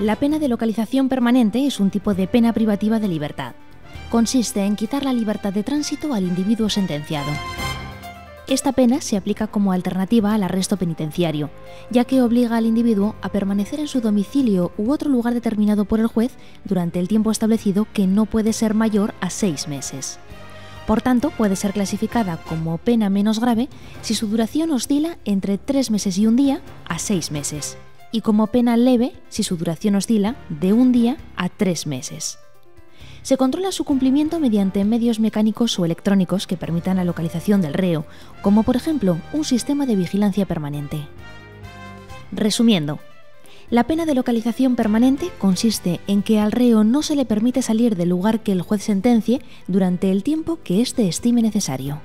La pena de localización permanente es un tipo de pena privativa de libertad. Consiste en quitar la libertad de tránsito al individuo sentenciado. Esta pena se aplica como alternativa al arresto penitenciario, ya que obliga al individuo a permanecer en su domicilio u otro lugar determinado por el juez durante el tiempo establecido que no puede ser mayor a seis meses. Por tanto, puede ser clasificada como pena menos grave si su duración oscila entre tres meses y un día a seis meses, y como pena leve si su duración oscila de un día a tres meses. Se controla su cumplimiento mediante medios mecánicos o electrónicos que permitan la localización del reo, como por ejemplo un sistema de vigilancia permanente. Resumiendo, la pena de localización permanente consiste en que al reo no se le permite salir del lugar que el juez sentencie durante el tiempo que éste estime necesario.